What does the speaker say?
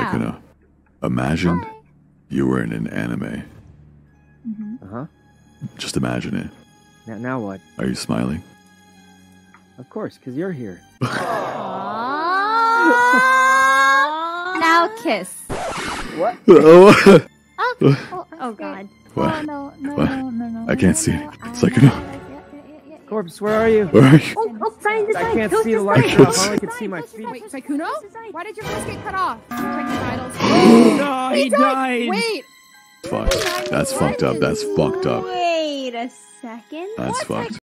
Sykkuno, imagine you were in an anime. Uh huh. Just imagine it. Now, now what? Are you smiling? Of course, because you're here. now kiss. What? oh, Oh, oh God. What? Oh, no, no, What? no, no, no. I can't see it. Sykkuno. Corpse, where are you? Where are you? Oh, oh, Brian, this I can't Go see this the light side. through. Corpse. I only can see my feet. Wait, Sykkuno? Why did your face get cut off? Checking vitals. No, he died. died. Wait. Fuck. That's fucked up. That's fucked up. Wait a second. That's fucked.